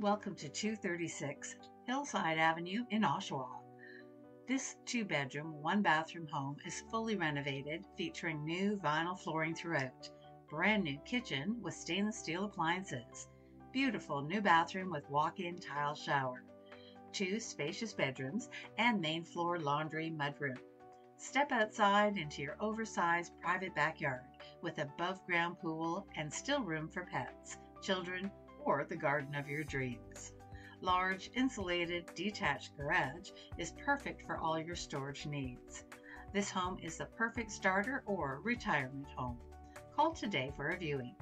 Welcome to 236 Hillside Avenue in Oshawa. This two bedroom, one bathroom home is fully renovated, featuring new vinyl flooring throughout, brand new kitchen with stainless steel appliances, beautiful new bathroom with walk in tile shower, two spacious bedrooms, and main floor laundry mudroom. Step outside into your oversized private backyard with above ground pool and still room for pets, children, or the garden of your dreams. Large, insulated, detached garage is perfect for all your storage needs. This home is the perfect starter or retirement home. Call today for a viewing.